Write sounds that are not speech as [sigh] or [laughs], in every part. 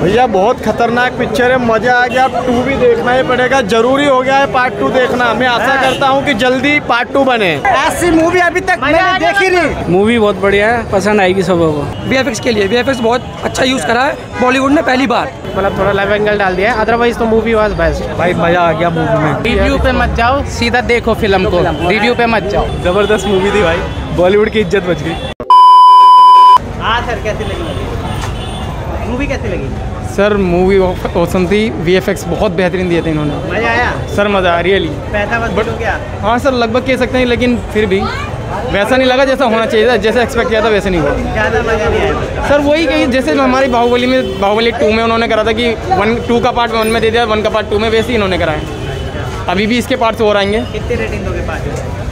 भैया बहुत खतरनाक पिक्चर है। मज़ा आ गया। टू भी देखना ही पड़ेगा। ज़रूरी हो गया है पार्ट टू देखना। मैं आशा करता हूँ कि जल्दी पार्ट टू बने। ऐसी मूवी अभी तक मैंने देखी नहीं। मूवी बहुत बढ़िया है। पसंद आएगी सबों को। वी के लिए। वी बहुत अच्छा यूज़ करा है बॉलीवुड ने पहली बार। मतलब थोड़ा लाइव एंगल डाल दिया है। अदरवाइज़ तो मूवी वाज बेस्ट भाई मज़ा आ गया मूवी में। रिव्यू पे मत जाओ। सीधा देखो फ़िल्म को। रिव्यू पे मत जाओ। ज़बरदस्त मूवी थी भाई। बॉलीवुड की इज़्ज़त बच गई। हाँ सर कैसी लगी मूवी कैसी लगी? सर मूवी औसम थी। वी एफ़ एक्स बहुत बेहतरीन दिए थे इन्होंने। मज़ा आया? सर मज़ा रियली पैसा वसूल हो हाँ सर लगभग कह सकते हैं लेकिन फिर भी। वैसा नहीं लगा जैसा होना चाहिए था जैसे एक्सपेक्ट किया था वैसे नहीं हुआ। ज़्यादा मज़ा नहीं आया। सर वही कही जैसे हमारी बाहुबली में बाहुबली टू में उन्होंने करा था कि वन टू का पार्ट वन में दे दिया वन का पार्ट टू में वैसे ही इन्होंने कराया अभी भी इसके पार्ट्स और आएँगे। कितनी रेटिंग दोगे पाँच?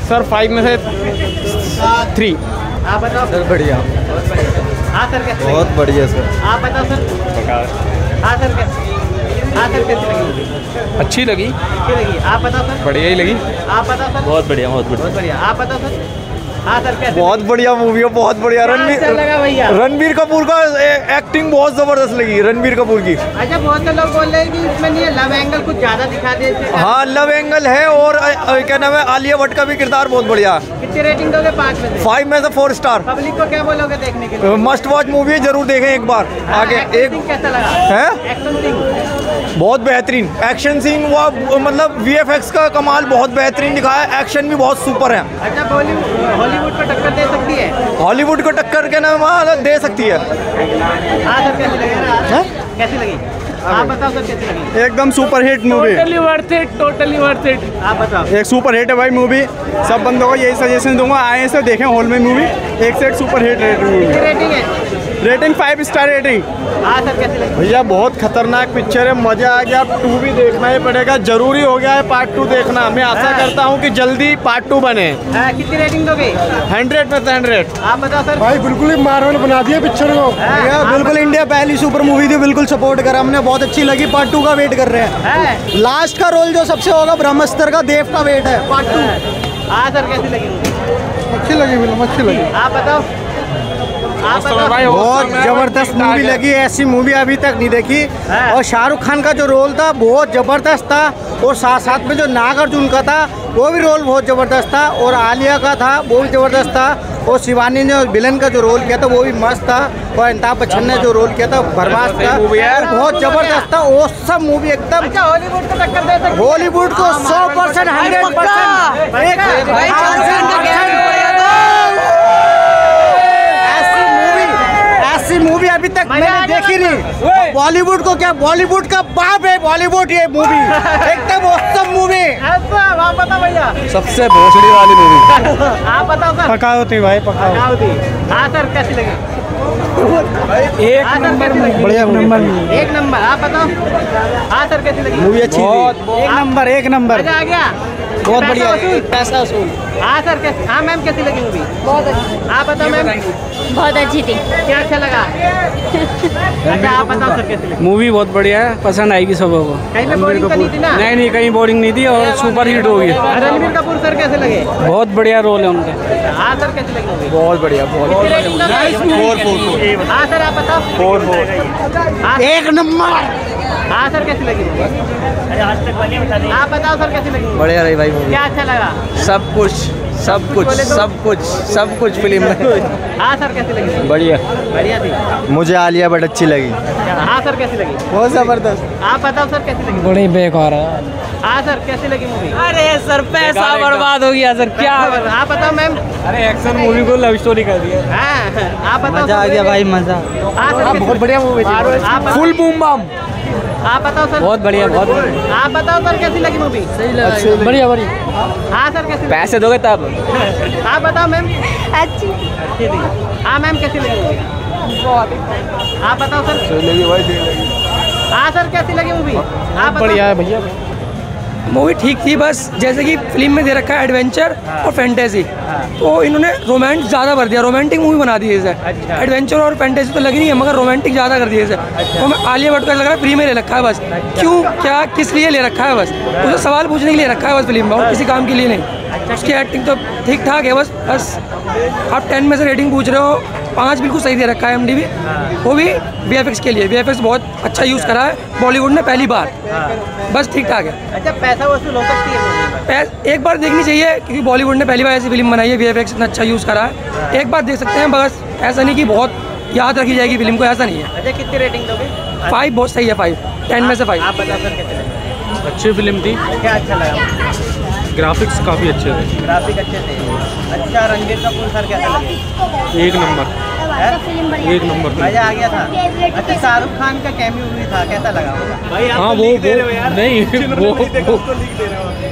सर फाइव में से थ्री आप बताओ। सर बढ़िया। हाँ सर कैसी? बहुत बढ़िया सर। आप बताओ सर। हाँ सर हाँ सर कैसी लगी अच्छी लगी। अच्छी लगी। आप बताओ सर। बढ़िया ही लगी। आप बताओ सर। बहुत बढ़िया बहुत बहुत बढ़िया। आप बताओ सर। बहुत बढ़िया मूवी है बहुत बढ़िया। रणबीर अच्छा भैया? रणबीर कपूर का एक्टिंग बहुत ज़बरदस्त लगी रणबीर कपूर की। अच्छा बहुत से लोग बोल रहे हैं कि इसमें नहीं लव एंगल कुछ ज़्यादा दिखा दे हाँ लव एंगल है और क्या नाम है आलिया भट्ट का भी किरदार बहुत बढ़िया। कितनी रेटिंग दोगे पाँच में से? फाइव में से फोर स्टार पब्लिक को क्या बोलोगे देखने के लिए? मस्ट वॉच मूवी है ज़रूर देखें एक बार। आगे एक कैसा लगा? है? बहुत बेहतरीन। एक्शन सीन वो मतलब वीएफएक्स का कमाल बहुत बेहतरीन दिखाया। एक्शन भी बहुत सुपर है। अच्छा बॉलीवुड हॉलीवुड को टक्कर दे सकती है? हॉलीवुड को टक्कर के नाम दे सकती है। हाँ सर कैसी लगी? कैसी लगी? आप बताओ सर कैसी लगी? एकदम super hit movie totally worth it totally worth it आप बताओ। एक सुपर हिट है भाई मूवी सब बंदों को यही सजेशन दूँगा आए से देखें हॉल में मूवी एक से एक सुपर हिट मूवी रेटिंग है। रेटिंग फाइव स्टार रेटिंग हाँ सर कैसी लगी? भैया बहुत खतरनाक पिक्चर है। मज़ा आ गया। अब टू भी देखना ही पड़ेगा। ज़रूरी हो गया है पार्ट टू देखना। मैं आशा करता हूँ कि जल्दी पार्ट टू बने। हाँ, कितनी रेटिंग दोगे? हंड्रेड में से हंड्रेड आप बताओ सर। भाई बिल्कुल ही मारवल बना दिया पिक्चर को। भैया, बिल्कुल इंडिया पहली सुपर मूवी थी। बिल्कुल सपोर्ट करा हमने। बहुत अच्छी लगी। पार्ट टू का वेट कर रहे हैं। लास्ट का रोल जो सबसे होगा ब्रह्मस्तर का देव का वेट है। पार्ट टू हाँ। सर कैसी लगी? अच्छी लगी फ़िल्म अच्छी लगी। आप बताओ। बहुत ज़बरदस्त मूवी लगी ऐसी मूवी अभी तक नहीं देखी। हाँ। और शाहरुख खान का जो रोल था बहुत ज़बरदस्त था। और साथ साथ में जो नागार्जुन का था वो भी रोल बहुत ज़बरदस्त था। और आलिया का था वो भी ज़बरदस्त था। और शिवानी ने विलन का जो रोल किया था वो भी मस्त था। और अमिताभ बच्चन ने जो रोल किया था बर्बाद था। और बहुत ज़बरदस्त था। वो सब मूवी एकदम अच्छा हॉलीवुड को टक्कर दे बॉलीवुड को सौ परसेंट हंड्रेड परसेंट ऐसी मूवी ऐसी मूवी अभी तक मज़ा आ मैंने देखी नहीं। बॉलीवुड को क्या बॉलीवुड का बाप है बॉलीवुड ये मूवी [laughs] एकदम औसम मूवी आप बताओ भैया? सबसे भोसड़ी वाली मूवी [laughs] आप बताओ सर। पका होती भाई पका पकाओ। दी हाँ सर कैसी लगी? एक हाँ सर कैसी बढ़िया नंबर। एक नंबर आप बताओ। हाँ सर कैसी लगी? मूवी अच्छी थी। एक नंबर एक नंबर। आ गया? बहुत बढ़िया? पैसा वसूल। हाँ सर कैसी? हाँ मैम कैसी लगी मूवी बहुत अच्छी। आप बताओ मैम। बहुत अच्छी थी। क्या अच्छा लगा? [laughs] अच्छा आप बताओ सर कैसी लगी? मूवी बहुत बढ़िया है पसंद आएगी सबों को। कहीं पे बोरिंग तो नहीं थी ना? नहीं नहीं कहीं बोरिंग नहीं थी और सुपर हिट होगी। रणबीर कपूर सर कैसे लगे? बहुत बढ़िया रोल है उनका। हाँ सर कैसे लगी मूवी बहुत बढ़िया बहुत? फोर फोर हाँ सर आप बताओ। फोर फोर हाँ। एक नंबर। हाँ सर कैसी लगी मूवी आप बताओ सर कैसी लगी बढ़िया रही भाई मूवी क्या अच्छा लगा? सब कुछ सब कुछ तो? सब कुछ सब कुछ फ़िल्म में। हाँ सर कैसी लगी बढ़िया। बढ़िया थी। मुझे आलिया भट्ट अच्छी लगी। हाँ सर कैसी लगी? बहुत ज़बरदस्त। आप बताओ सर कैसी लगी बड़ी बेकार है। हाँ सर कैसी लगी मूवी अरे सर पैसा बर्बाद हो गया सर क्या आप बताओ मैम अरे एक्शन मूवी को लव स्टोरी कर दिया। हाँ आप बताओ मज़ा आ गया भाई मज़ा। हाँ बहुत बढ़िया मूवी फुल बूम बम आप बताओ सर। बहुत बढ़िया बहुत आप बताओ सर कैसी लगी मूवी सही लगी बढ़िया बढ़िया। हाँ सर कैसी पैसे दोगे तब? आप बताओ मैम अच्छी अच्छी थी। हाँ मैम कैसी लगी मूवी आप बताओ सर। हाँ सर कैसी लगी मूवी आप बढ़िया है भैया मूवी ठीक थी बस जैसे कि फ़िल्म में दे रखा है एडवेंचर और फैंटेसी तो इन्होंने रोमांस ज़्यादा कर दिया रोमांटिक मूवी बना दी है इसे एडवेंचर और फैंटेसी तो लगी नहीं है मगर रोमांटिक ज़्यादा कर दिया इसे। तो मैं आलिया भट्ट का लग रहा है फ्री में ले रखा है बस। क्यों क्या किस लिए ले रखा है बस? उसे सवाल पूछने के लिए रखा है बस फ़िल्म में और किसी काम के लिए नहीं। उसकी एक्टिंग तो ठीक ठाक है बस बस। आप टेन में से रेटिंग पूछ रहे हो पाँच बिल्कुल सही दे रखा है एम वो भी वी के लिए। वी बहुत अच्छा यूज़ करा है। बॉलीवुड ने पहली बार। बस ठीक ठाक है। अच्छा पैसा वसूल हो सकती है पै- एक बार देखनी चाहिए क्योंकि बॉलीवुड ने पहली बार ऐसी फ़िल्म बनाई है वी इतना अच्छा यूज़ करा है। एक बार देख सकते हैं बस ऐसा नहीं कि बहुत याद रखी जाएगी फ़िल्म को ऐसा नहीं है। अच्छा कितनी रेटिंग दोगे? फाइव बहुत सही है फाइव टेन में से फाइव आप सर अच्छी फ़िल्म थी। क्या अच्छा लगा? ग्राफिक्स काफ़ी अच्छे थे। ग्राफिक अच्छे थे। अच्छा रणबीर कपूर सर कैसा लगे? एक नंबर। हैं? एक नंबर मज़ा आ गया था। अच्छा शाहरुख खान का कैमियो भी था कैसा लगा हाँ वो [laughs] वो नहीं वो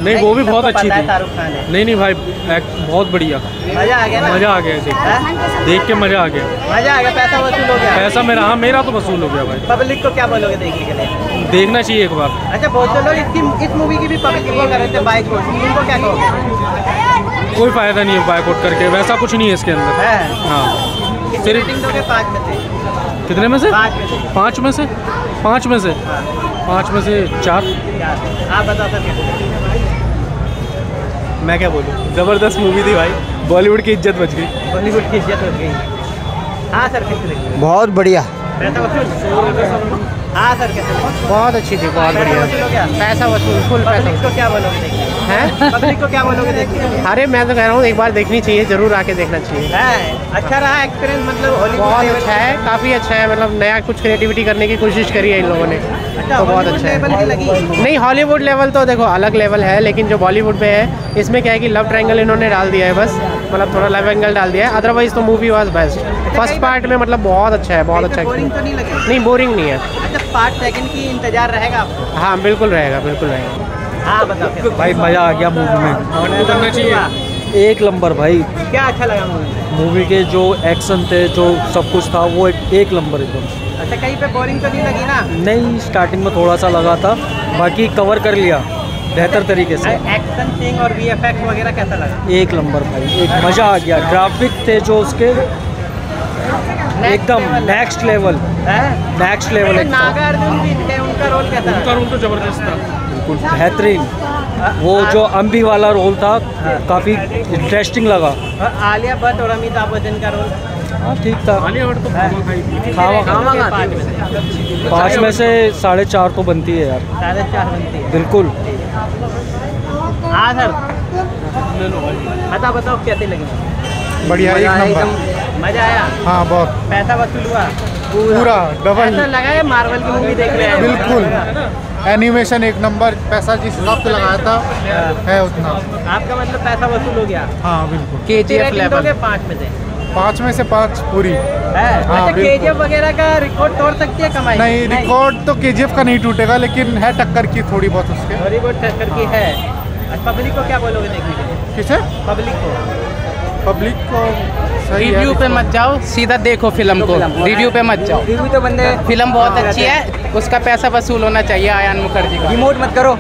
नहीं वो भी बहुत अच्छी है थी। शाहरुख खान है। नहीं नहीं भाई बहुत बढ़िया। मज़ा आ गया मज़ा आ गया देख देख के मज़ा आ गया। मज़ा आ गया पैसा वसूल हो गया। पैसा मेरा हाँ मेरा तो वसूल हो गया भाई। पब्लिक को क्या बोलोगे देखने के लिए? देखना चाहिए एक बार। अच्छा बहुत से लोग इसकी इस मूवी की भी पब्लिक वो कर रहे थे बाइक को उनको क्या कहोगे? कोई फ़ायदा नहीं है बाइकआउट करके वैसा कुछ नहीं है इसके अंदर। है। हाँ। सिर्फ- पाँच में से? कितने में से? पाँच में से। पाँच में से? पाँच में से? पाँच में से चार। आप बता सकते मैं क्या बोलूँ? ज़बरदस्त मूवी थी भाई। बॉलीवुड की इज़्ज़त बच गई। बॉलीवुड की इज़्ज़त बच गई। हाँ सर कितने? बहुत बढ़िया। हाँ सर कैसे बहुत अच्छी थी बहुत पैसा गया पैसा वसूल फुल पब्लिक को क्या बोलोगे हैं? पब्लिक को क्या बोलोगे लिए? अरे मैं तो कह रहा हूँ एक बार देखनी चाहिए ज़रूर आके देखना चाहिए। अच्छा रहा एक्सपीरियंस मतलब हॉलीवुड बहुत अच्छा है काफ़ी अच्छा है मतलब नया कुछ क्रिएटिविटी करने की कोशिश करी है इन लोगों ने। अच्छा तो बहुत अच्छा है। नहीं हॉलीवुड लेवल तो देखो अलग लेवल है लेकिन जो बॉलीवुड में है इसमें क्या है कि लव ट्रायंगल इन्होंने डाल दिया है बस। मतलब थोड़ा लव एंगल डाल दिया है। अदरवाइज़ तो movie was best first part में मतलब बहुत अच्छा है बहुत अच्छा बोरिंग तो है नहीं लगी नहीं बोरिंग नहीं है। अच्छा पार्ट सेकंड की इंतज़ार रहेगा आपको? हाँ बिल्कुल रहेगा बिल्कुल रहेगा। हाँ बताओ भाई मज़ा आ गया मूवी में। तो करना चाहिए। एक नंबर भाई। क्या अच्छा लगा मूवी मूवी के जो एक्शन थे जो सब कुछ था वो एक, एक नंबर एकदम। अच्छा कहीं पे बोरिंग तो नहीं लगी ना? नहीं स्टार्टिंग में थोड़ा सा लगा था। बाकी कवर कर लिया। बेहतर तरीके से। एक्शन सीन और वी वगैरह कैसा लगा? एक नंबर भाई एक मज़ा आ गया। ग्राफिक थे जो उसके एकदम next level next level Nagarjuna भी थे उनका रोल कैसा रहा? रोल तो ज़बरदस्त था। बिल्कुल बेहतरीन। वो जो अम्बी वाला रोल था काफ़ी इंटरेस्टिंग लगा। आलिया भट्ट और अमिताभ बच्चन का रोल हाँ ठीक था। तो पाँच में से पाँच में से साढ़े चार तो बनती है यार। साढ़े चार बनती है। बिल्कुल। हाँ सर। बताओ बताओ कैसी लगी? बढ़िया एक नंबर। मज़ा आया? हाँ बहुत। पैसा वसूल हुआ? पूरा ऐसा लगा है? मार्वल की मूवी देख रहे हैं। बिल्कुल। एनिमेशन एक नंबर पैसा जिस हिसाब से लगाया था है। उतना। आपका मतलब पैसा वसूल हो गया? हाँ बिल्कुल। कितनी रेटिंग दोगे? पाँच में से। पाँच में से पाँच पूरी। हाँ, अच्छा केजीएफ वगैरह का रिकॉर्ड तोड़ सकती है कमाई? नहीं नहीं। रिकॉर्ड तो के का नहीं टूटेगा लेकिन है टक्कर की थोड़ी बहुत उसके। थोड़ी बहुत टक्कर की है। पब्लिक को क्या बोलोगे देखने के लिए? किसे? पब्लिक को। पब्लिक को रिव्यू पे मत जाओ सीधा देखो फ़िल्म को। रिव्यू पे मत जाओ। रिव्यू तो बंदे फ़िल्म बहुत अच्छी है उसका पैसा वसूल होना चाहिए आयान मुखर्जी का। रिमोट मत करो।